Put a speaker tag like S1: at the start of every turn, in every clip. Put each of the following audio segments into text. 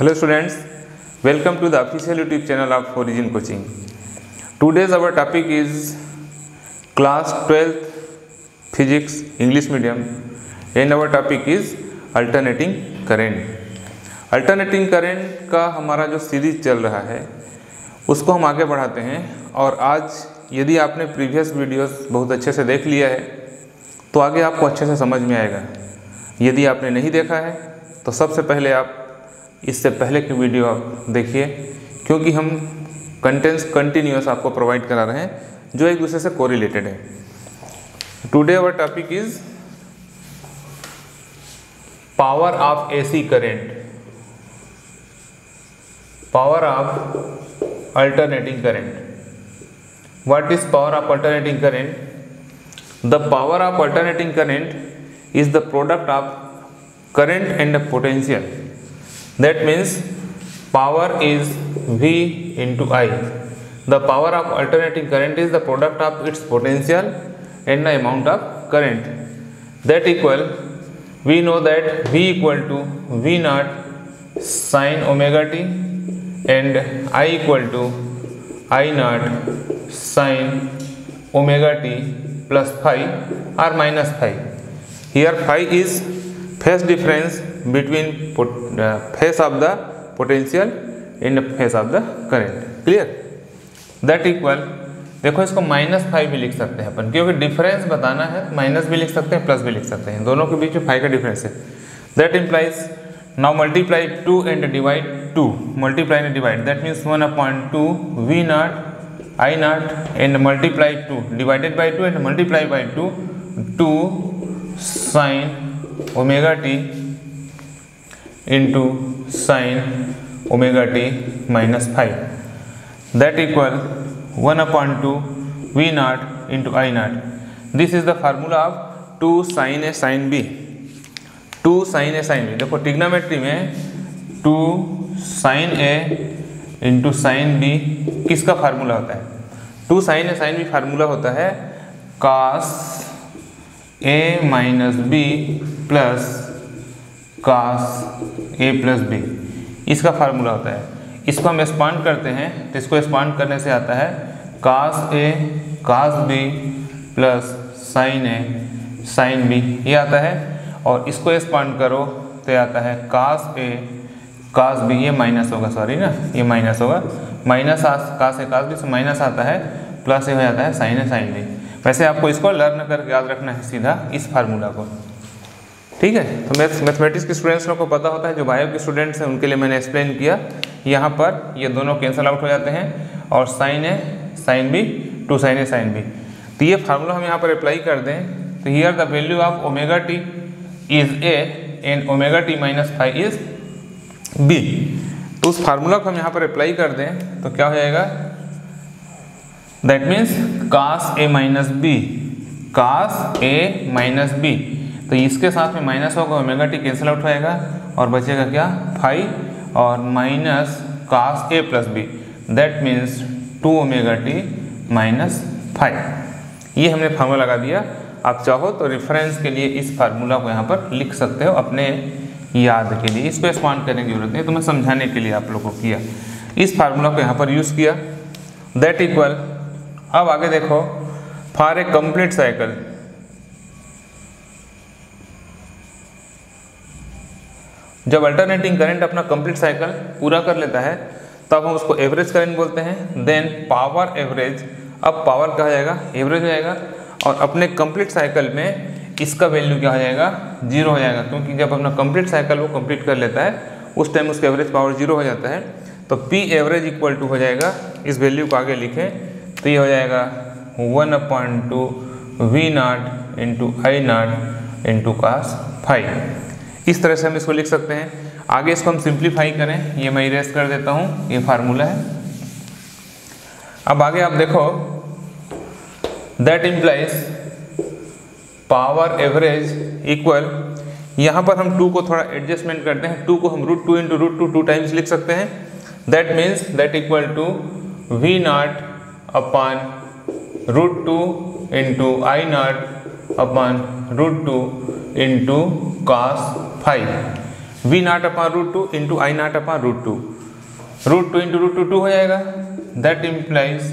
S1: Hello students welcome to the official YouTube channel of Origin coaching today's our topic is class twelfth physics English medium and our topic is alternating current alternating current का हमारा जो सीरीज चल रहा है उसको हम आगे बढ़ाते हैं और आज यदि आपने प्रीवियस वीडियोस बहुत अच्छे से देख लिया है तो आगे आपको अच्छे से समझ में आएगा यदि आपने नहीं देखा है तो सबसे पहले आप इससे पहले की वीडियो आप देखिए क्योंकि हम कंटेंट्स कंटिन्यूस आपको प्रोवाइड करा रहे हैं जो एक दूसरे से कोरिलेटेड है today our topic is power of AC current power of alternating current what is power of alternating current the power of alternating current is the product of current and potential that means power is V into I. The power of alternating current is the product of its potential and the amount of current. That equal, we know that V equal to V naught sine omega t and I equal to I naught sine omega t plus phi or minus phi. Here phi is phase difference between phase of the potential and phase of the current clear that equal देखो इसको minus phi भी लिख सकते हैं अपन क्योंकि difference बताना है minus भी लिख सकते हैं प्लस भी लिख सकते हैं दोनों के बीच में फाइव का डिफरेंस है that implies now multiply two and divide two multiply and divide that means one upon two V naught I naught and multiply two divided by two and multiply by two two sine omega T into sine omega T minus five that equal one upon two V naught into I naught this is the formula of two sine A sine B two sine A sine B देखो trigonometry में two sine A into sine B किसका formula होता है two sine A sine B formula होता है cos A minus B plus cos A plus B इसका formula होता है इसको हम एक्सपांड करते हैं तो इसको एक्सपांड करने से आता है cos A cos B plus sine A sine B ये आता है और इसको एक्सपांड करो तो आता है कास ए कास बी ये माइनस होगा सॉरी ना ये माइनस होगा minus cos A cos B से माइनस आता है प्लस ये हो जाता है साइन ए साइन बी वैसे आपको इसको लर्न करके याद रखना है सीधा इस फार्मूला को ठीक है तो मैथ मैथमेटिक्स के स्टूडेंट्स लोग को पता होता है जो बायो के स्टूडेंट्स हैं उनके लिए मैंने एक्सप्लेन किया यहाँ पर ये दोनों कैंसल आउट हो जाते हैं और sine A sine B two sine A sine B तो ये फार्मूला हम यहाँ पर अप्लाई कर दें तो here the value of omega T is A and omega T minus five is B तो उस फार्मूला को हम यहाँ पर अप्लाई कर दें तो क्या हो जाएगा that means cos A minus B cos A minus B तो इसके साथ में माइनस होगा ओमेगा टी कैंसिल आउट होएगा और बचेगा क्या फाइव और minus cos A plus B that means two omega T minus five ये हमने फार्मूला लगा दिया आप चाहो तो रेफरेंस के लिए इस फार्मूला को यहाँ पर लिख सकते हो अपने याद के लिए इसको पर एक्सपांड करने की जरूरत नहीं तो मैं समझाने के लिए आप लोगों को किया इस फार्मूला को यहाँ पर यूज़ किया दैट इक्वल अब आगे देखो फॉर ए कम्प्लीट साइकिल जब अल्टरनेटिंग करंट अपना कंप्लीट साइकिल पूरा कर लेता है तब हम उसको एवरेज करंट बोलते हैं देन पावर एवरेज अब पावर क्या हो जाएगा एवरेज हो जाएगा और अपने कंप्लीट साइकिल में इसका वैल्यू क्या हो जाएगा जीरो हो जाएगा क्योंकि जब अपना कंप्लीट साइकिल वो कंप्लीट कर लेता है उस टाइम उसका एवरेज पावर जीरो हो जाता है तो पी एवरेज इक्वल टू हो जाएगा इस वैल्यू को आगे लिखें तो ये हो जाएगा one upon two V naught into I naught into cos five इस तरह से हम इसको लिख सकते हैं आगे इसको हम सिंप्लीफाई करें ये मैं इरेज कर देता हूँ ये फार्मूला है अब आगे आप देखो that implies power average equal यहाँ पर हम टू को थोड़ा एडजस्टमेंट करते हैं टू को हम root two into root two two times लिख सकते हैं that means that equal to V naught upon root two into I naught upon root 2 into cos phi. V naught upon root 2 into I naught upon root 2. Root 2 into root 2 2 ho jaayega. That implies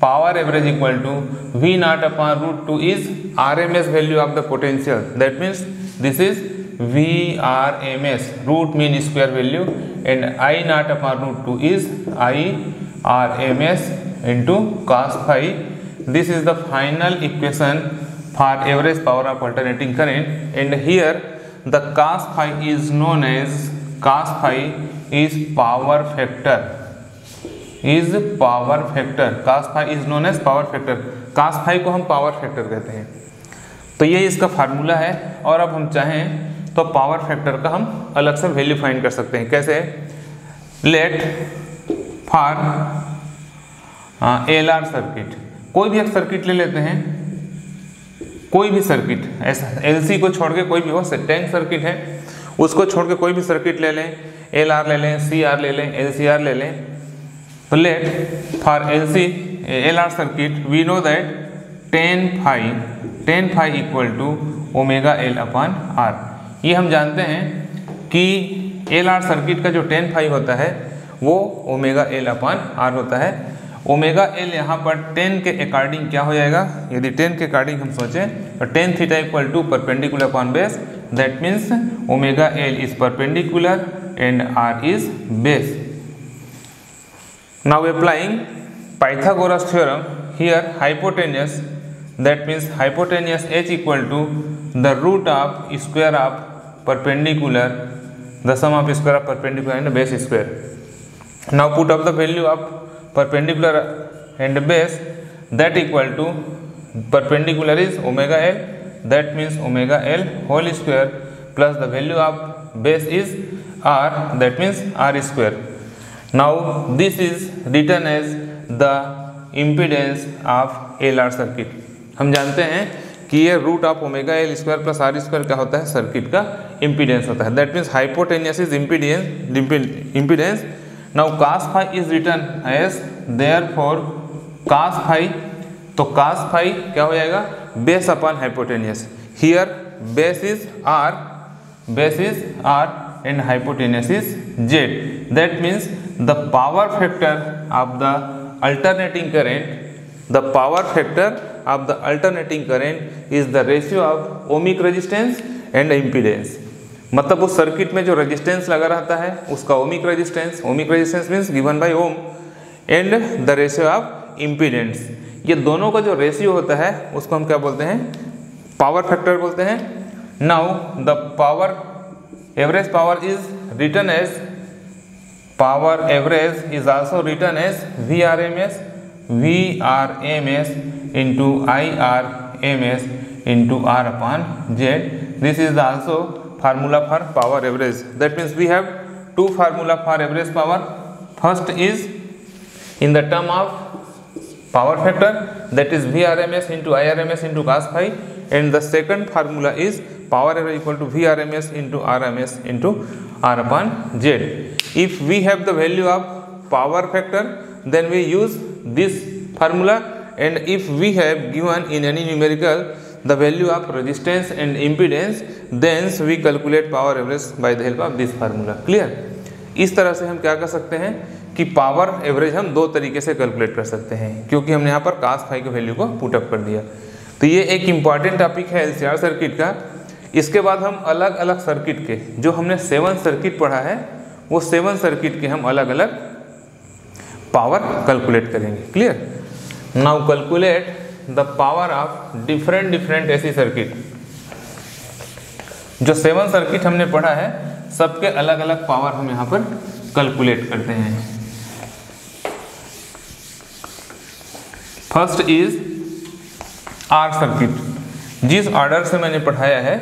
S1: power average equal to V naught upon root 2 is RMS value of the potential. That means this is VRMS, root mean square value, and I naught upon root 2 is IRMS into cos phi. This is the final equation for average power of alternating current and here the cos phi is known as cos phi is power factor is power factor cos phi is known as power factor cos phi को हम power factor कहते हैं तो ये इसका formula है और अब हम चाहें तो पावर फैक्टर का हम अलग से वैल्यू फाइंड कर सकते हैं कैसे let for L R circuit कोई भी एक सर्किट ले लेते हैं कोई भी सर्किट ऐसा एल को छोड़ के कोई भी हो टैंक सर्किट है उसको छोड़ के कोई भी सर्किट ले लें एल आर ले लें सी आर ले लें एल सी आर ले लें तो let for L C L R circuit we know that tan phi tan phi equal to omega L upon R ये हम जानते हैं कि एल आर सर्किट का जो टेन फाइव होता है वो ओमेगा एल अपॉन आर होता है ओमेगा एल यहाँ पर टेन के अकॉर्डिंग क्या हो जाएगा यदि टेन के अकॉर्डिंग हम सोचें तो tan theta equal to perpendicular on base that means omega L is perpendicular and R is base now applying Pythagoras theorem here hypotenuse that means hypotenuse H equal to the root of square of perpendicular the sum of square of perpendicular and base square now put of the value of perpendicular and base that equal to perpendicular is omega l that means omega l whole square plus the value of base is r that means r square now this is written as the impedance of L R circuit हम जानते हैं कि ये root of omega L square plus R square क्या होता है circuit का impedance होता है that means hypotenuse is impedance impedance now cos five is written as therefore cos five तो कास फाइव क्या हो जाएगा base upon hypotenuse here is R base is R and hypotenuse is Z that means the power factor of the alternating current the power factor of the alternating current is the ratio of ohmic resistance and impedance मतलब उस सर्किट में जो resistance लगा रहता है उसका ohmic resistance ohmic resistance means given by ohm and the ratio of impedance ये दोनों का जो रेशियो होता है उसको हम क्या बोलते हैं पावर फैक्टर बोलते हैं now the power average power is written as power average is also written as V R M S V R M S into I R M S into R upon Z this is also formula for power average that means we have two formula for average power first is in the term of power factor that is vrms into irms into gas phi and the second formula is power equal to vrms into rms into r upon z if we have the value of power factor then we use this formula and if we have given in any numerical the value of resistance and impedance then we calculate power average by the help of this formula clear इस तरह से हम क्या कर सकते हैं कि power average हम दो तरीके से कैलकुलेट कर सकते हैं क्योंकि हमने यहाँ पर कास्ट फाइव के वैल्यू को पुटअप कर दिया तो ये एक इम्पॉर्टेंट टॉपिक है एल सर्किट का इसके बाद हम अलग अलग सर्किट के जो हमने सेवन सर्किट पढ़ा है वो सेवन सर्किट के हम अलग अलग पावर कैलकुलेट करेंगे clear now calculate the power of different different AC circuit जो सेवन सर्किट हमने पढ़ा है सबके अलग अलग पावर हम यहाँ पर कैलकुलेट करते हैं फर्स्ट इज आर सर्किट जिस ऑर्डर से मैंने पढ़ाया है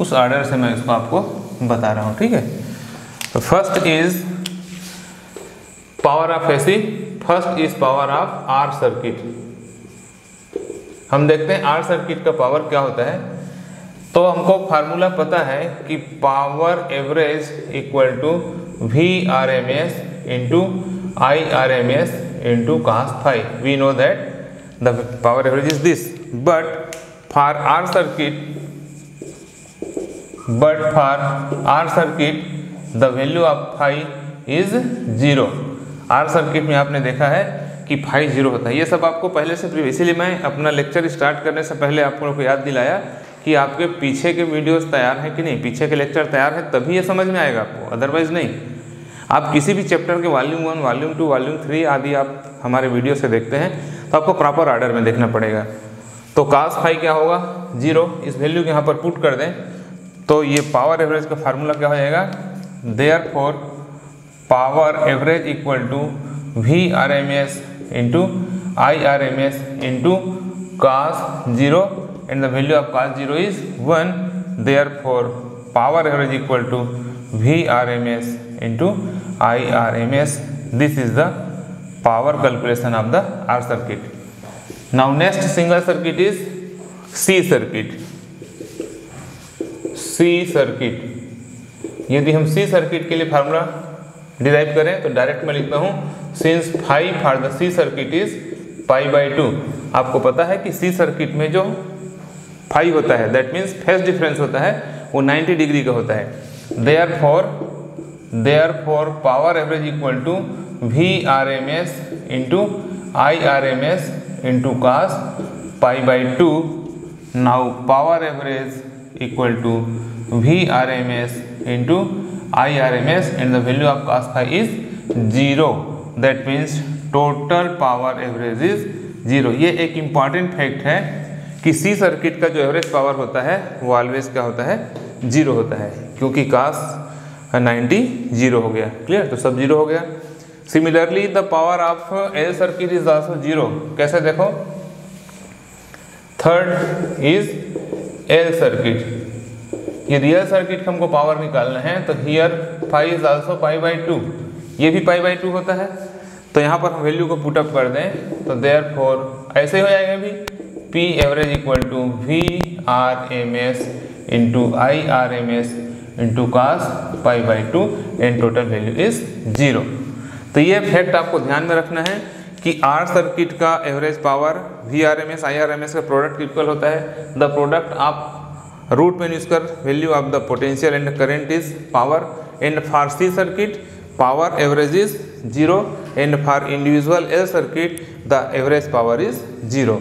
S1: उस ऑर्डर से मैं इसको आपको बता रहा हूं ठीक है तो first is power of AC first is power of R circuit हम देखते हैं आर सर्किट का पावर क्या होता है तो हमको फार्मूला पता है कि power average equal to V R M S into I R M S into cos five we know that the power average is this but for R circuit but for R circuit the value of five is zero R circuit में आपने देखा है कि five zero होता है ये सब आपको पहले से प्रीव इसीलिए मैं अपना लेक्चर स्टार्ट करने से पहले आपको को याद दिलाया कि आपके पीछे के वीडियोस तैयार हैं कि नहीं पीछे के लेक्चर तैयार हैं तभी ये समझ में आएगा आपको अदरवाइज़ नहीं आप किसी भी चैप्टर के volume one volume two volume three आदि आप हमारे वीडियो से देखते हैं तो आपको प्रॉपर ऑर्डर में देखना पड़ेगा तो कास फाइव क्या होगा जीरो इस वैल्यू के यहाँ पर पुट कर दें तो ये पावर एवरेज का फार्मूला क्या हो जाएगा therefore power average equal to V R M S into I R M S into cos zero and the value of cos zero is one therefore power average equal to V R M S into I R M S this is the power calculation of the R circuit now next single circuit is C circuit C circuit यदि हम C circuit के लिए formula derive करें तो direct मैं लिखता हूँ since phi for the C circuit is pi by two आपको पता है कि सी सर्किट में जो फाइव होता है दैट मीन्स फेस डिफरेंस होता है वो 90 डिग्री का होता है therefore therefore power average equal to V R M S into I R M S into cos pi by two now power average equal to V R M S into IRMS and the value of cos phi is zero. That means total power average is zero ये एक important fact है कि C circuit का जो average power होता है वो always क्या होता है जीरो होता है क्योंकि कास 90 जीरो हो गया क्लियर तो सब जीरो हो गया similarly the power of L circuit is also zero कैसे देखो थर्ड इज एल सर्किट ये रियल सर्किट का हमको पावर निकालना है तो here phi is also pi by two ये भी पाई बाई टू होता है तो यहाँ पर हम वैल्यू को पुटअप कर दें तो देयर फोर ऐसे हो जाएगा भी P average equal to V R M S into I R M S into cos pi by two and total value is zero तो ये फैक्ट आपको ध्यान में रखना है कि आर सर्किट का average power V R M S I R M S का प्रोडक्ट इक्वल होता है द प्रोडक्ट आप रूट मेन यूज कर value of the potential and current is power and for C circuit power average is zero and for individual L circuit the average power is zero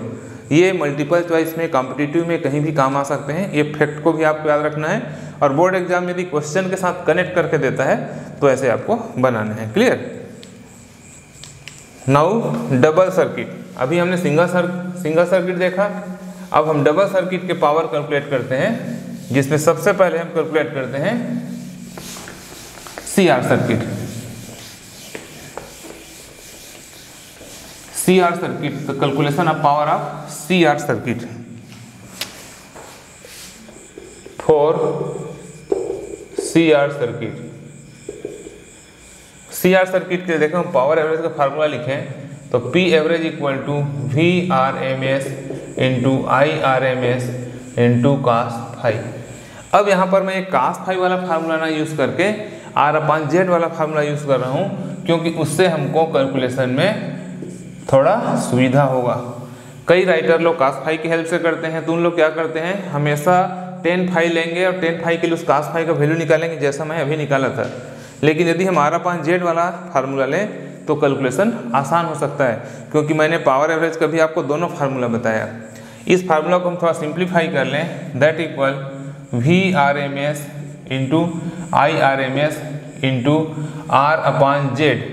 S1: ये multiple choice में competitive में कहीं भी काम आ सकते हैं ये फैक्ट को भी आपको याद रखना है और बोर्ड एग्जाम यदि क्वेश्चन के साथ कनेक्ट करके देता है तो ऐसे आपको बनाना है क्लियर नाउ डबल सर्किट अभी हमने सिंगल सर सिंगल सर्किट देखा अब हम डबल सर्किट के पावर कैलकुलेट करते हैं जिसमें सबसे पहले हम कैलकुलेट करते हैं C R circuit C R circuit calculation of power of C R circuit for C R circuit C R circuit के देखें हम पावर एवरेज का फार्मूला लिखें तो P average equal to V R M S into I R M S into cos phi अब यहाँ पर मैं एक कास फाइव वाला फार्मूला ना यूज़ करके आर अपान जेड वाला फार्मूला यूज़ कर रहा हूँ क्योंकि उससे हमको कैलकुलेशन में थोड़ा सुविधा होगा कई राइटर लोग कास फाइव की हेल्प से करते हैं तो उन लोग क्या करते हैं हमेशा टेन फाइव लेंगे और टेन फाइव के लिए उस कास फाइव का वैल्यू निकालेंगे जैसा मैं अभी निकाला था लेकिन यदि हम आर अपान जेड वाला फार्मूला लें तो कैलकुलेशन आसान हो सकता है क्योंकि मैंने पावर एवरेज का भी आपको दोनों फार्मूला बताया इस फार्मूला को हम थोड़ा सिंप्लीफाई कर लें that equal V R M S into I R M S into R upon Z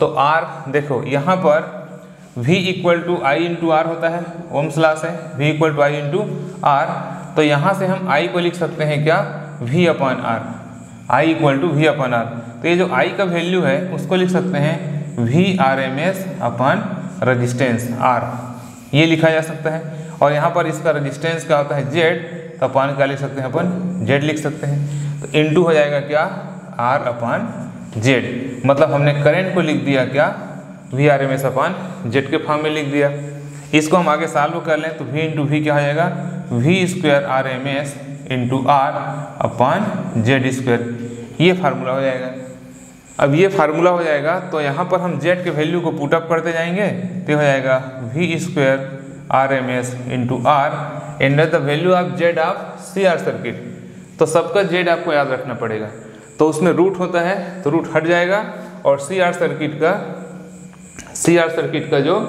S1: तो आर देखो यहाँ पर V equal to I into R होता है ओम स्लास है V equal to I into R तो यहाँ से हम आई को लिख सकते हैं क्या V upon R I equal to V upon R तो ये जो आई का वैल्यू है उसको लिख सकते हैं V R M S upon resistance R ये लिखा जा सकता है और यहाँ पर इसका रजिस्टेंस क्या होता है जेड तो अपन क्या लिख सकते हैं अपन जेड लिख सकते हैं तो इन हो जाएगा क्या आर अपन जेड मतलब हमने करेंट को लिख दिया क्या V R M S upon Z के फॉर्म में लिख दिया इसको हम आगे सॉल्व कर लें तो वी इंटू वी क्या हो जाएगा V square R M S into R upon Z square ये फार्मूला हो जाएगा अब ये फार्मूला हो जाएगा तो यहाँ पर हम जेड के वैल्यू को पुटअप करते जाएंगे तो हो जाएगा V square R M S into R and the value of Z of C R circuit तो सबका जेड आपको याद रखना पड़ेगा तो उसमें रूट होता है तो रूट हट जाएगा और सी आर सर्किट का सी आर सर्किट का जो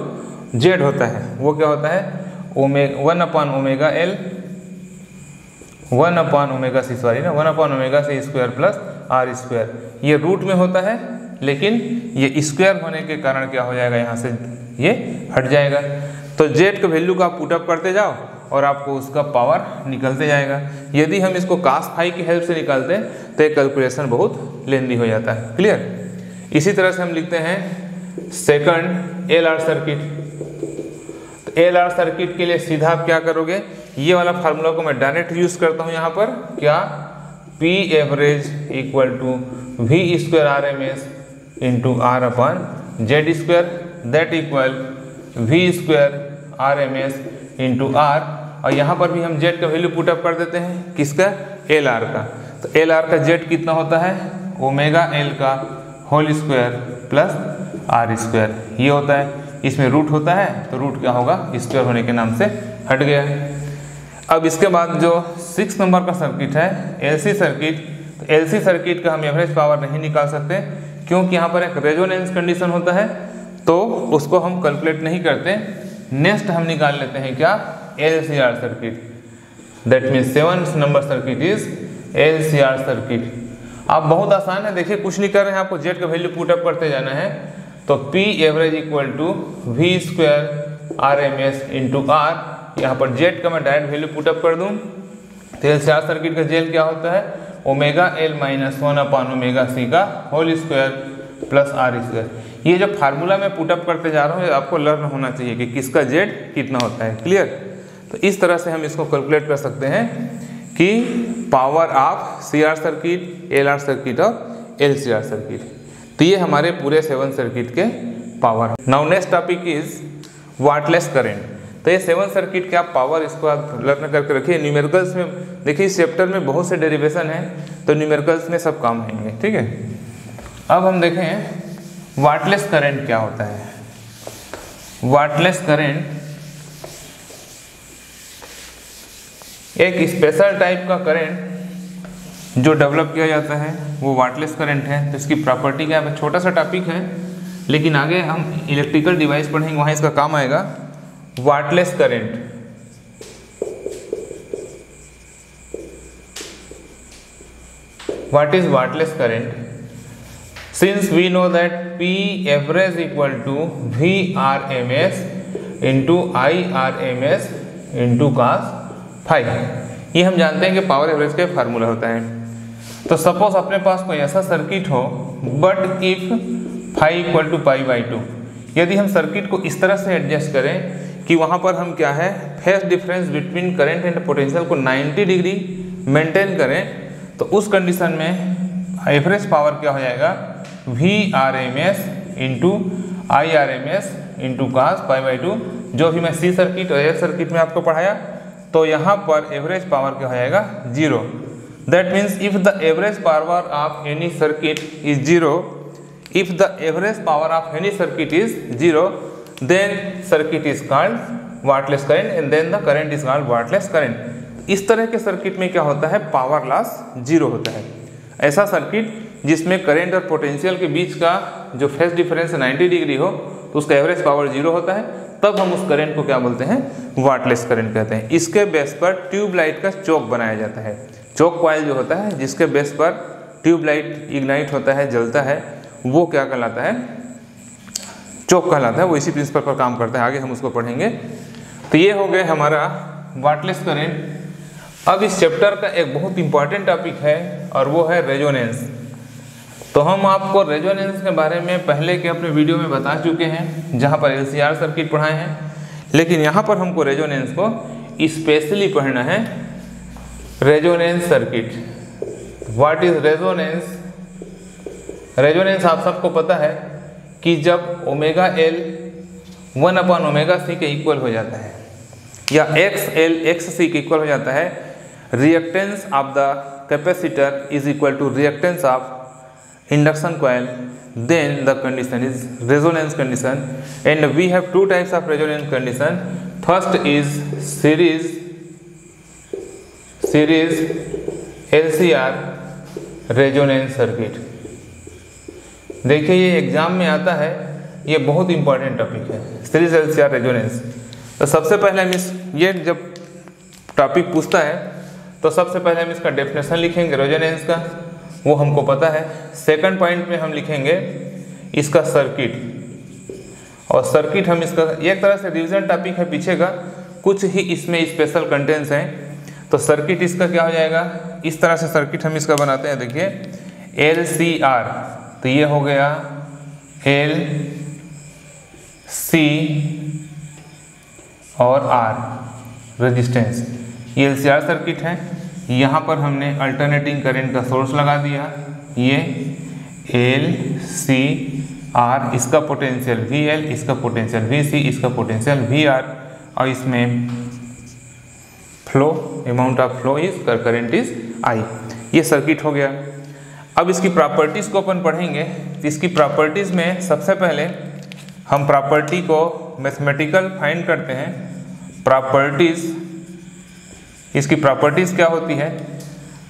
S1: जेड होता है वो क्या होता है ओमे one upon omega L one upon omega C sorry ना one upon omega C square plus R square ये रूट में होता है लेकिन ये स्क्वायर होने के कारण क्या हो जाएगा यहाँ से ये हट जाएगा तो जेड के वैल्यू का आप पुटअप करते जाओ और आपको उसका पावर निकलते जाएगा यदि हम इसको कास फाइव की हेल्प से निकालते हैं तो ये कैलकुलेशन बहुत लेंदी हो जाता है क्लियर इसी तरह से हम लिखते हैं सेकंड एल आर सर्किट तो एल आर सर्किट के लिए सीधा आप क्या करोगे ये वाला फार्मूला को मैं डायरेक्ट यूज़ करता हूँ यहाँ पर क्या P average equal to V square R M S into R upon Z square that equal V square R M S into R और यहाँ पर भी हम जेड का वैल्यू पुटअप कर देते हैं किसका एल आर का तो एल आर का जेड कितना होता है ओमेगा एल का whole square plus R square ये होता है इसमें रूट होता है तो रूट क्या होगा स्क्वायर होने के नाम से हट गया है अब इसके बाद जो सिक्स नंबर का सर्किट है एलसी सर्किट तो एलसी सर्किट का हम एवरेज पावर नहीं निकाल सकते क्योंकि यहाँ पर एक रेजोनेंस कंडीशन होता है तो उसको हम कैलकुलेट नहीं करते नेक्स्ट हम निकाल लेते हैं क्या L C R circuit that means seven number circuit is L C R circuit आप बहुत आसान है देखिए कुछ नहीं कर रहे हैं आपको जेड का वैल्यू पुटअप करते जाना है तो P average equal to V square R M S into R यहाँ पर जेड का मैं डायरेक्ट वैल्यू पुटअप कर दूँ तो एल से आर सर्किट का जेल क्या होता है omega L minus one upon omega C का whole square plus R square ये जो फार्मूला मैं पुटअप करते जा रहा हूँ आपको लर्न होना चाहिए कि किसका जेड कितना होता है क्लियर तो इस तरह से हम इसको कैलकुलेट कर सकते हैं कि power of C R circuit L R circuit और एल सी आर सर्किट तो ये हमारे पूरे सेवन सर्किट के power now next topic is wattless current तो ये सेवन सर्किट का पावर इसको आप लर्न करके रखिए न्यूमेरिकल्स में देखिए इस चैप्टर में बहुत से डेरिवेशन है तो न्यूमेरिकल्स में सब काम आएंगे ठीक है अब हम देखें वाटलेस करेंट क्या होता है वाटलेस करेंट एक स्पेशल टाइप का करंट जो डेवलप किया जाता है वो वाटलेस करंट है तो इसकी प्रॉपर्टी है छोटा सा टॉपिक है लेकिन आगे हम इलेक्ट्रिकल डिवाइस पढ़ेंगे वहाँ इसका काम आएगा wattless current know that P average equal to V R M S into I R M S into cos phi ये हम जानते हैं कि पावर एवरेज के फार्मूला होता है तो सपोज अपने पास कोई ऐसा सर्किट हो but if phi equal to pi by two यदि हम सर्किट को इस तरह से एडजस्ट करें कि वहाँ पर हम क्या है phase difference between current and potential को 90 डिग्री मेंटेन करें तो उस कंडीशन में एवरेज पावर क्या हो जाएगा V R M S into I R M S into cos phi by two जो भी मैं सी सर्किट और एयर सर्किट में आपको पढ़ाया तो यहाँ पर एवरेज पावर क्या हो जाएगा zero that means if the average power of any circuit is zero if the average power of any circuit is zero then circuit is called wattless current and then the current is called wattless current इस तरह के circuit में क्या होता है power loss zero होता है ऐसा सर्किट जिसमें करंट और पोटेंशियल के बीच का जो फेस डिफरेंस 90 डिग्री हो तो उसका एवरेज पावर जीरो होता है तब हम उस करंट को क्या बोलते हैं वाटलेस करंट कहते हैं इसके बेस पर ट्यूबलाइट का चौक बनाया जाता है चौक क्वाइल जो होता है जिसके बेस पर ट्यूबलाइट इग्नाइट होता है जलता है वो क्या कहलाता है चौक कहलाता है वो इसी प्रिंसिपल पर काम करता है आगे हम उसको पढ़ेंगे तो ये हो गए हमारा वाटलेस करेंट अब इस चैप्टर का एक बहुत इंपॉर्टेंट टॉपिक है और वो है रेजोनेंस तो हम आपको रेजोनेंस के बारे में पहले के अपने वीडियो में बता चुके हैं जहाँ पर एल सर्किट पढ़ाए हैं लेकिन यहाँ पर हमको रेजोनेंस को स्पेशली पढ़ना है resonance circuit what is resonance resonance आप सबको पता है कि जब omega L one upon omega C के इक्वल हो जाता है या एक्स एल एक्स सी के इक्वल हो जाता है reactance of the capacitor is equal to reactance of induction coil then the condition is resonance condition and we have two types of resonance condition first is series series L C R resonance circuit देखिए ये exam में आता है ये बहुत important topic है series L C R resonance तो सबसे पहले हम इस ये जब टॉपिक पूछता है तो सबसे पहले हम इसका डेफिनेशन लिखेंगे रेजोनेंस का वो हमको पता है सेकंड पॉइंट में हम लिखेंगे इसका सर्किट और सर्किट हम इसका एक तरह से रिविजन टॉपिक है पीछे का कुछ ही इसमें स्पेशल कंटेंट्स हैं तो सर्किट इसका क्या हो जाएगा इस तरह से सर्किट हम इसका बनाते हैं देखिए एल सी आर तो ये हो गया एल सी और आर रेजिस्टेंस ये एल सर्किट है यहाँ पर हमने अल्टरनेटिंग करंट का सोर्स लगा दिया ये एल सी आर इसका पोटेंशियल वी एल इसका पोटेंशियल वी सी इसका पोटेंशियल वी आर और इसमें flow amount of flow is current is I ये सर्किट हो गया अब इसकी प्रॉपर्टीज़ को अपन पढ़ेंगे तो इसकी प्रॉपर्टीज़ में सबसे पहले हम प्रॉपर्टी को मैथमेटिकल फाइंड करते हैं प्रॉपर्टीज़ इसकी प्रॉपर्टीज़ क्या होती है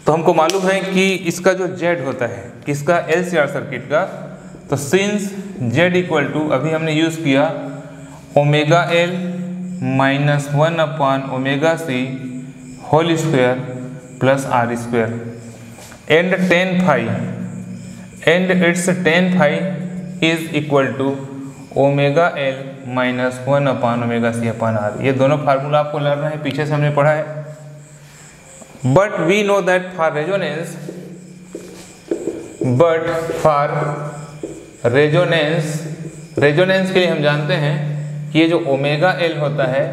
S1: तो हमको मालूम है कि इसका जो जेड होता है किसका एल सर्किट का तो सिंस जेड इक्वल टू अभी हमने यूज़ किया omega L minus one upon omega C whole square plus R square and tan phi and it's tan phi is equal to omega L minus one upon omega C upon R ये दोनों formula आपको लड़ना है पीछे से हमने पढ़ा है but we know that for resonance but for resonance resonance के लिए हम जानते हैं कि ये जो ओमेगा एल होता है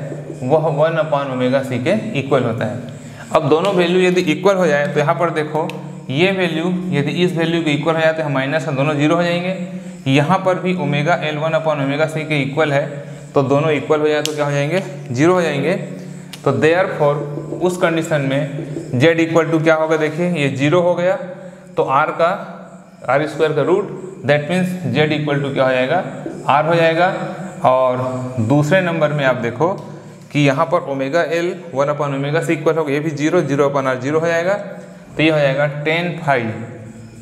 S1: वह वन अपान ओमेगा सी के इक्वल होता है अब दोनों वैल्यू यदि इक्वल हो जाए तो यहाँ पर देखो ये वैल्यू यदि इस वैल्यू के इक्वल हो जाते हैं माइनस है दोनों जीरो हो जाएंगे यहाँ पर भी omega L one upon omega C के इक्वल है तो दोनों इक्वल हो जाए तो क्या हो जाएंगे जीरो हो जाएंगे तो देयर फॉर उस कंडीशन में जेड इक्वल टू क्या होगा देखिए ये जीरो हो गया तो आर का आर स्क्वायर का root that means Z equal to क्या हो जाएगा आर हो जाएगा और दूसरे नंबर में आप देखो कि यहाँ पर omega L one upon omega C equal होगा ये भी zero zero upon R zero हो जाएगा तो ये हो जाएगा tan phi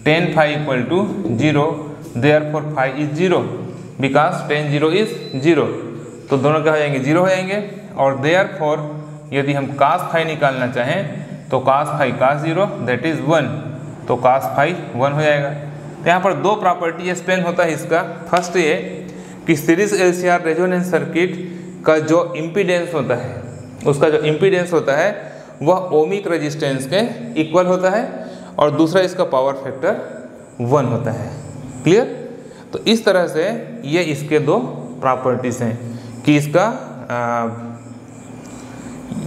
S1: tan phi equal to zero therefore phi is zero because tan zero is zero तो दोनों क्या हो जाएंगे जीरो हो जाएंगे और देयर फोर यदि हम कास फाइव निकालना चाहें तो cos phi cos zero that is one तो कास फाइव वन हो जाएगा तो यहाँ पर दो प्रॉपर्टी एक्सप्लेन होता है इसका फर्स्ट ये कि सीरीज आर रेजोनेंस सर्किट का जो इम्पीडेंस होता है उसका जो इम्पीडेंस होता है वह ओमिक रेजिस्टेंस के इक्वल होता है और दूसरा इसका पावर फैक्टर वन होता है क्लियर तो इस तरह से ये इसके दो प्रॉपर्टीज़ हैं कि इसका आ,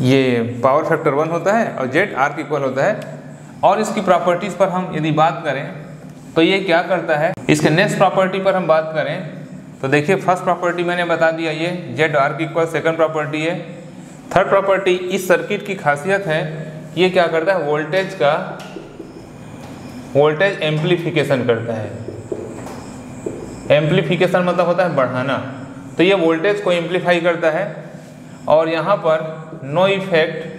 S1: ये पावर फैक्टर वन होता है और जेट आर के इक्वल होता है और इसकी प्रॉपर्टीज़ पर हम यदि बात करें तो ये क्या करता है इसके नेक्स्ट प्रॉपर्टी पर हम बात करें तो देखिए फर्स्ट प्रॉपर्टी मैंने बता दिया ये Z R equal second property है थर्ड प्रॉपर्टी इस सर्किट की खासियत है ये क्या करता है वोल्टेज का वोल्टेज एम्पलीफिकेशन करता है एम्पलीफिकेशन मतलब होता है बढ़ाना तो ये वोल्टेज को एम्पलीफाई करता है और यहाँ पर no effect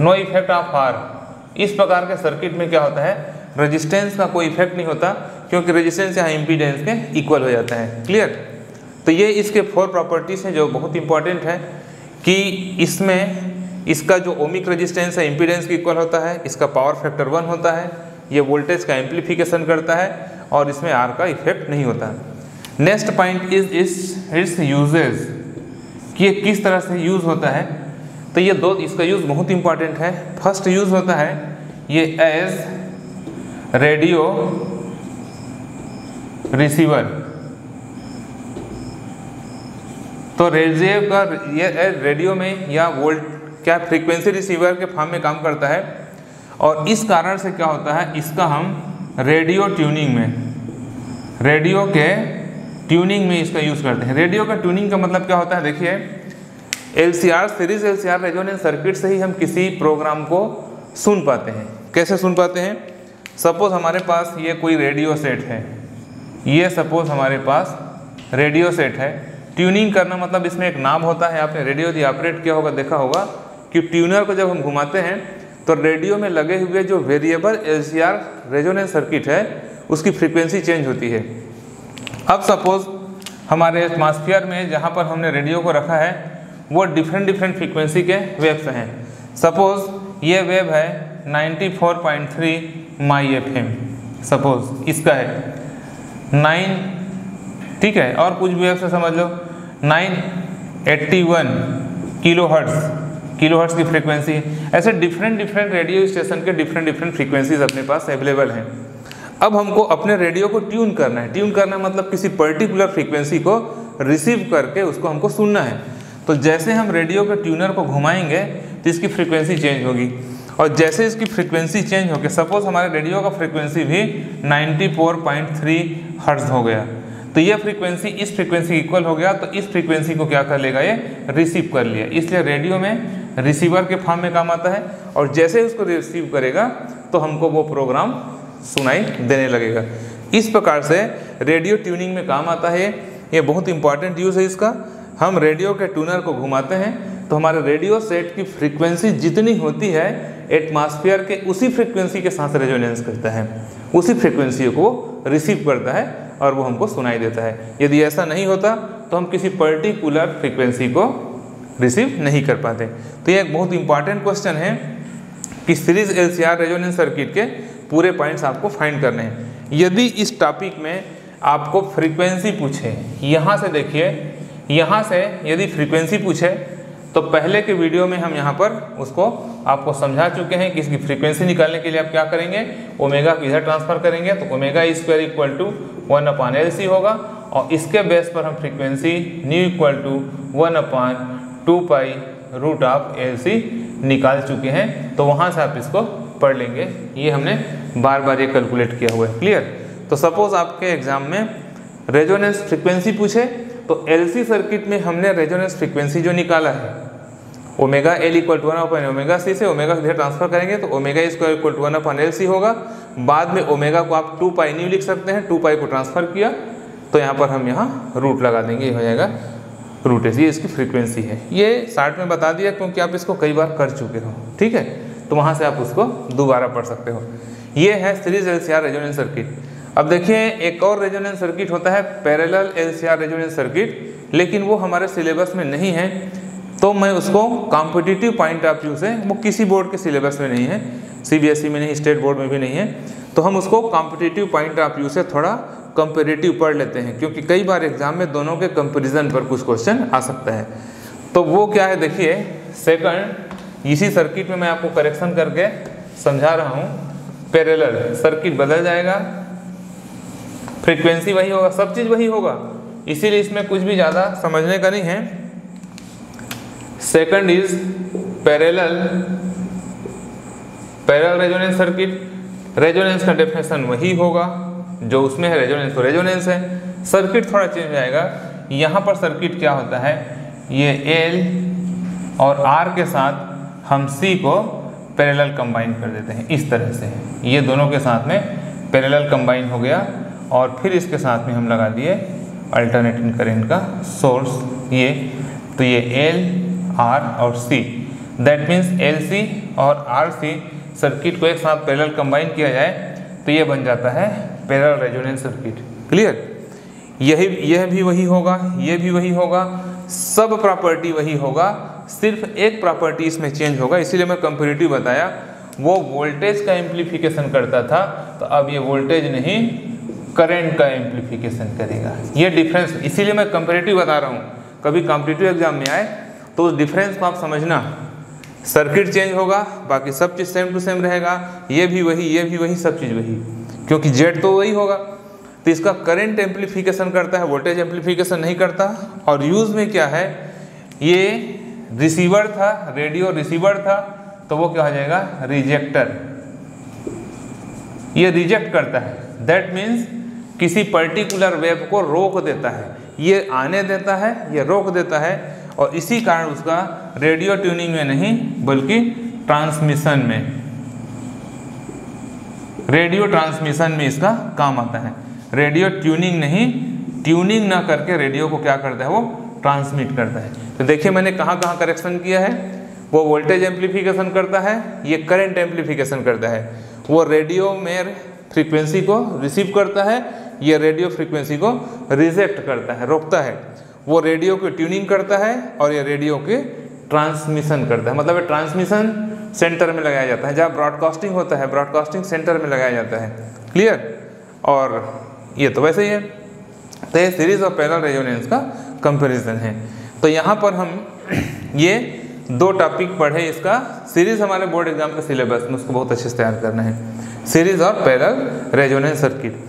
S1: no effect of R इस प्रकार के सर्किट में क्या होता है रेजिस्टेंस का कोई इफेक्ट नहीं होता क्योंकि रेजिस्टेंस यहाँ इम्पीडेंस के इक्वल हो जाता है क्लियर तो ये इसके फोर प्रॉपर्टीज़ हैं जो बहुत इंपॉर्टेंट है कि इसमें इसका जो ओमिक रेजिस्टेंस है इम्पीडेंस के इक्वल होता है इसका पावर फैक्टर वन होता है ये वोल्टेज का एम्पलीफिकेशन करता है और इसमें आर का इफेक्ट नहीं होता नेक्स्ट पॉइंट इज इस इट्स यूजेज कि ये किस तरह से यूज़ होता है तो ये दो इसका यूज़ बहुत इंपॉर्टेंट है फर्स्ट यूज़ होता है ये एज रेडियो रिसीवर तो रेडियो का ये रेडियो में या वोल्ट क्या फ्रीक्वेंसी रिसीवर के फॉर्म में काम करता है और इस कारण से क्या होता है इसका हम रेडियो ट्यूनिंग में रेडियो के ट्यूनिंग में इसका यूज़ करते हैं रेडियो का ट्यूनिंग का मतलब क्या होता है देखिए L series L C resonance circuit से ही हम किसी प्रोग्राम को सुन पाते हैं कैसे सुन पाते हैं सपोज हमारे पास ये कोई रेडियो सेट है ये सपोज हमारे पास रेडियो सेट है ट्यूनिंग करना मतलब इसमें एक नाम होता है आपने रेडियो यदि ऑपरेट किया होगा देखा होगा कि ट्यूनर को जब हम घुमाते हैं तो रेडियो में लगे हुए जो variable L C resonance circuit है उसकी फ्रीक्वेंसी चेंज होती है अब सपोज़ हमारे एटमॉस्फेयर में जहाँ पर हमने रेडियो को रखा है वो डिफरेंट डिफरेंट फ्रीक्वेंसी के वेब्स हैं सपोज़ ये वेब है 94.3 माई एम सपोज़ इसका है नाइन ठीक है और कुछ वेब्स है समझ लो 981 किलोहर्ट्ज़ किलोहर्ट्ज़ की फ्रीक्वेंसी ऐसे डिफरेंट डिफरेंट रेडियो स्टेशन के डिफरेंट डिफरेंट फ्रीक्वेंसीज अपने पास अवेलेबल हैं अब हमको अपने रेडियो को ट्यून करना है ट्यून करना मतलब किसी पर्टिकुलर फ्रीक्वेंसी को रिसीव करके उसको हमको सुनना है तो जैसे हम रेडियो के ट्यूनर को घुमाएंगे तो इसकी फ्रीक्वेंसी चेंज होगी और जैसे इसकी फ्रीक्वेंसी चेंज होगी सपोज़ हमारे रेडियो का फ्रीक्वेंसी भी 94.3 हर्ट्ज़ हो गया तो ये फ्रीक्वेंसी इस फ्रीक्वेंसी इक्वल हो गया तो इस फ्रीक्वेंसी को क्या कर लेगा ये रिसीव कर लिया इसलिए रेडियो में रिसीवर के फॉर्म में काम आता है और जैसे उसको रिसीव करेगा तो हमको वो प्रोग्राम सुनाई देने लगेगा इस प्रकार से रेडियो ट्यूनिंग में काम आता है ये बहुत इंपॉर्टेंट यूज़ है इसका हम रेडियो के ट्यूनर को घुमाते हैं तो हमारे रेडियो सेट की फ्रीक्वेंसी जितनी होती है एटमॉस्फेयर के उसी फ्रीक्वेंसी के साथ रेजोनेंस करता है उसी फ्रीक्वेंसी को रिसीव करता है और वो हमको सुनाई देता है यदि ऐसा नहीं होता तो हम किसी पर्टिकुलर फ्रिक्वेंसी को रिसीव नहीं कर पाते तो यह एक बहुत इंपॉर्टेंट क्वेश्चन है कि series L C R resonance circuit के पूरे पॉइंट्स आपको फाइंड करने हैं यदि इस टॉपिक में आपको फ्रीक्वेंसी पूछे यहाँ से देखिए यहाँ से यदि फ्रीक्वेंसी पूछे तो पहले के वीडियो में हम यहाँ पर उसको आपको समझा चुके हैं कि इसकी फ्रीक्वेंसी निकालने के लिए आप क्या करेंगे ओमेगा को इधर ट्रांसफर करेंगे तो omega square equal to one upon L C होगा और इसके बेस पर हम frequency nu equal to one upon two pi root of L C निकाल चुके हैं तो वहाँ से आप इसको पढ़ लेंगे ये हमने बार बार ये कैलकुलेट किया हुआ है क्लियर तो सपोज़ आपके एग्ज़ाम में रेजोनेंस फ्रिक्वेंसी पूछे तो एलसी सर्किट में हमने रेजोनेंस फ्रीक्वेंसी जो निकाला है omega L equal to one N omega C से ओमेगा सीधे ट्रांसफर करेंगे तो omega square equal to one upon L C होगा बाद में ओमेगा को आप टू पाई न्यू लिख सकते हैं टू पाई को ट्रांसफर किया तो यहाँ पर हम यहाँ रूट लगा देंगे हो जाएगा रूट ए सी इसकी फ्रीक्वेंसी है ये शार्ट में बता दिया क्योंकि आप इसको कई बार कर चुके हो ठीक है तो वहाँ से आप उसको दोबारा पढ़ सकते हो ये है series L C R resonance circuit अब देखिए एक और रेजोनेंस सर्किट होता है पैरेलल एलसीआर रेजोनेंस सर्किट लेकिन वो हमारे सिलेबस में नहीं है तो मैं उसको कॉम्पिटिटिव पॉइंट ऑफ व्यू से वो किसी बोर्ड के सिलेबस में नहीं है सीबीएसई e में नहीं स्टेट बोर्ड में भी नहीं है तो हम उसको कॉम्पिटिटिव पॉइंट ऑफ व्यू से थोड़ा कंपेरेटिव पढ़ लेते हैं क्योंकि कई बार एग्जाम में दोनों के कंपेरिजन पर कुछ क्वेश्चन आ सकता है तो वो क्या है देखिए सेकंड इसी सर्किट में मैं आपको करेक्शन करके समझा रहा हूँ पैरेलल सर्किट बदल जाएगा फ्रीक्वेंसी वही होगा सब चीज़ वही होगा इसीलिए इसमें कुछ भी ज़्यादा समझने का नहीं है second is parallel parallel resonance circuit resonance का डेफिनेशन वही होगा जो उसमें है रेजोनेंस तो रेजोनेंस है सर्किट थोड़ा चेंज हो जाएगा यहाँ पर सर्किट क्या होता है ये एल और आर के साथ हम सी को पैरेलल कंबाइन कर देते हैं इस तरह से ये दोनों के साथ में पैरेलल कंबाइन हो गया और फिर इसके साथ में हम लगा दिए अल्टरनेटिंग करेंट का सोर्स ये तो ये एल आर और C that means L C और आर सी सर्किट को एक साथ पैरेलल कंबाइन किया जाए तो ये बन जाता है पैरेलल रेजोनेंस सर्किट क्लियर यही यह भी वही होगा ये भी वही होगा सब प्रॉपर्टी वही होगा सिर्फ एक प्रॉपर्टी इसमें चेंज होगा इसीलिए मैं कंपेरेटिव बताया वो वोल्टेज का एम्प्लीफिकेशन करता था तो अब ये वोल्टेज नहीं करंट का एम्पलीफिकेशन करेगा ये डिफरेंस इसीलिए मैं कंपेरेटिव बता रहा हूँ कभी कॉम्पिटेटिव एग्जाम में आए तो उस डिफरेंस को आप समझना सर्किट चेंज होगा बाकी सब चीज़ सेम टू सेम रहेगा ये भी वही ये भी वही सब चीज़ वही क्योंकि जेड तो वही होगा तो इसका करंट एम्प्लीफिकेशन करता है वोल्टेज एम्पलीफिकेशन नहीं करता और यूज़ में क्या है ये रिसीवर था रेडियो रिसीवर था तो वो क्या हो जाएगा रिजेक्टर ये रिजेक्ट करता है दैट मीन्स किसी पर्टिकुलर वेब को रोक देता है ये आने देता है ये रोक देता है और इसी कारण उसका रेडियो ट्यूनिंग में नहीं बल्कि ट्रांसमिशन में रेडियो ट्रांसमिशन में इसका काम आता है रेडियो ट्यूनिंग नहीं ट्यूनिंग ना करके रेडियो को क्या करता है वो ट्रांसमिट करता है तो देखिए मैंने कहाँ कहाँ करेक्शन किया है वो वोल्टेज एम्पलीफिकेशन करता है ये करंट एम्पलीफिकेशन करता है वो रेडियो में फ्रीक्वेंसी को रिसीव करता है ये रेडियो फ्रिक्वेंसी को रिजेक्ट करता है रोकता है वो रेडियो की ट्यूनिंग करता है और ये रेडियो के ट्रांसमिशन करता है मतलब ट्रांसमिशन सेंटर में लगाया जाता है जहाँ ब्रॉडकास्टिंग होता है ब्रॉडकास्टिंग सेंटर में लगाया जाता है क्लियर और ये तो वैसे ही है तो ये सीरीज और पैरल रेजोनेंस का कंपेरिजन है तो यहाँ पर हम ये दो टॉपिक पढ़े इसका सीरीज हमारे बोर्ड एग्जाम का सिलेबस में उसको बहुत अच्छे से तैयार करना है सीरीज और पैरल रेजोनेंस सर्किट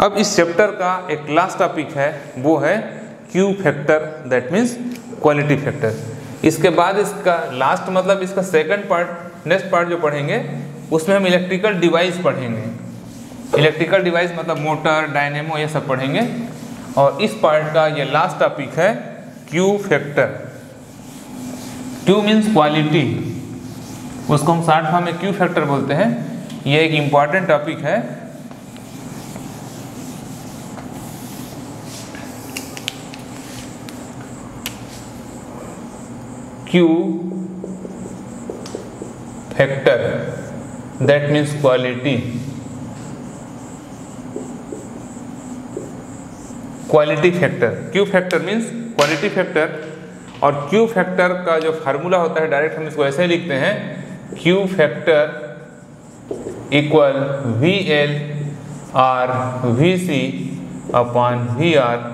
S1: अब इस चैप्टर का एक लास्ट टॉपिक है वो है Q factor that means quality factor इसके बाद इसका लास्ट मतलब इसका सेकंड पार्ट नेक्स्ट पार्ट जो पढ़ेंगे उसमें हम इलेक्ट्रिकल डिवाइस पढ़ेंगे इलेक्ट्रिकल डिवाइस मतलब मोटर डायनेमो ये सब पढ़ेंगे और इस पार्ट का ये लास्ट टॉपिक है Q factor Q means quality उसको हम शार्ट फॉर्म में क्यू फैक्टर बोलते हैं ये एक इम्पॉर्टेंट टॉपिक है Q factor that means quality quality factor Q factor means quality factor और क्यू फैक्टर का जो फार्मूला होता है डायरेक्ट हम इसको ऐसे लिखते हैं Q factor equal V L R V C upon V R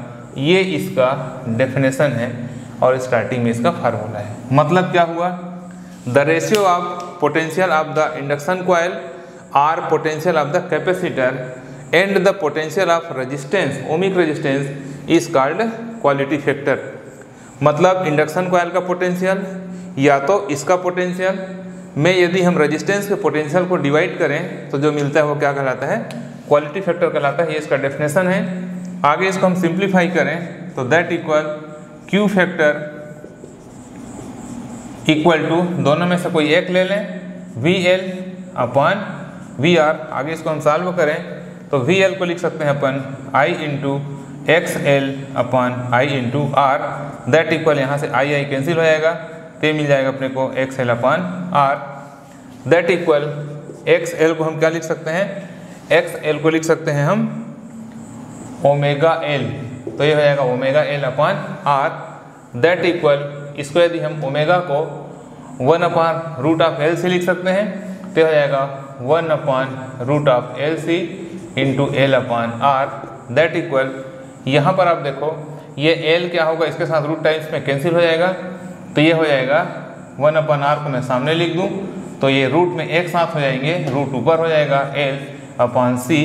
S1: ये इसका डेफिनेशन है और स्टार्टिंग में इसका फार्मूला है मतलब क्या हुआ the ratio of potential of the induction coil or potential of the capacitor and the potential of resistance ohmic resistance is called quality factor मतलब इंडक्शन कोयल का पोटेंशियल या तो इसका पोटेंशियल में यदि हम रेजिस्टेंस के पोटेंशियल को डिवाइड करें तो जो मिलता है वो क्या कहलाता है क्वालिटी फैक्टर कहलाता है ये इसका डेफिनेशन है आगे इसको हम सिंप्लीफाई करें तो that equal Q factor equal to दोनों में से कोई एक ले लें V L upon V R आगे इसको हम सॉल्व करें तो वी एल को लिख सकते हैं upon I into X L upon I into R that equal यहाँ से आई आई कैंसिल हो जाएगा तो ये मिल जाएगा अपने को X L upon R that equal X L को हम क्या लिख सकते हैं एक्स एल को लिख सकते हैं हम ओमेगा एल तो ये हो जाएगा omega L upon R that equal इसको यदि हम ओमेगा को one upon root of L C लिख सकते हैं तो हो जाएगा one upon root of L C into L upon R that equal यहाँ पर आप देखो ये एल क्या होगा इसके साथ रूट टाइम्स में कैंसिल हो जाएगा तो ये हो जाएगा वन अपॉन आर को मैं सामने लिख दूँ तो ये रूट में एक साथ हो जाएंगे रूट ऊपर हो जाएगा एल अपॉन सी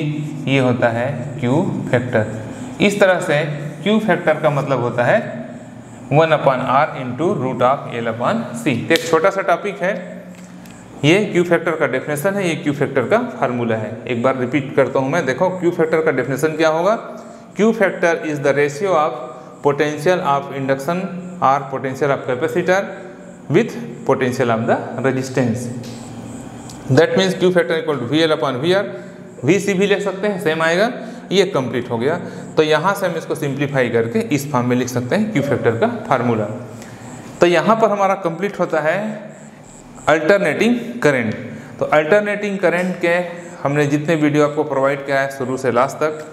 S1: ये होता है क्यू फैक्टर इस तरह से क्यू फैक्टर का मतलब होता है one upon R into root of L upon C एक छोटा सा टॉपिक है ये क्यू फैक्टर का डेफिनेशन है ये क्यू फैक्टर का फार्मूला है एक बार रिपीट करता हूँ मैं देखो क्यू फैक्टर का डेफिनेशन क्या होगा Q factor is the ratio of potential of induction or potential of capacitor with potential of the resistance that means Q factor equal to V L vl V R V C भी ले सकते हैं same आएगा ये complete हो गया तो यहाँ से हम इसको सिंप्लीफाई करके इस फॉर्म में लिख सकते हैं क्यू फैक्टर का फार्मूला तो यहाँ पर हमारा कंप्लीट होता है अल्टरनेटिंग करेंट तो अल्टरनेटिंग करेंट के हमने जितने वीडियो आपको प्रोवाइड किया है शुरू से लास्ट तक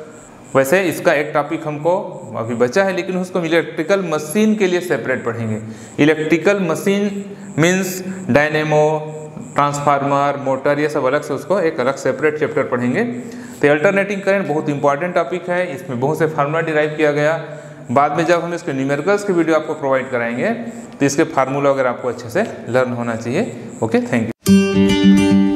S1: वैसे इसका एक टॉपिक हमको अभी बचा है लेकिन उसको इलेक्ट्रिकल मशीन के लिए सेपरेट पढ़ेंगे electrical machine means dynamo transformer motor ये सब अलग से उसको एक अलग सेपरेट चैप्टर पढ़ेंगे तो अल्टरनेटिंग करेंट बहुत इंपॉर्टेंट टॉपिक है इसमें बहुत से फार्मूला डिराइव किया गया बाद में जब हम इसके न्यूमेरिकल्स की वीडियो आपको प्रोवाइड कराएंगे तो इसके फार्मूला वगैरह आपको अच्छे से लर्न होना चाहिए ओके थैंक यू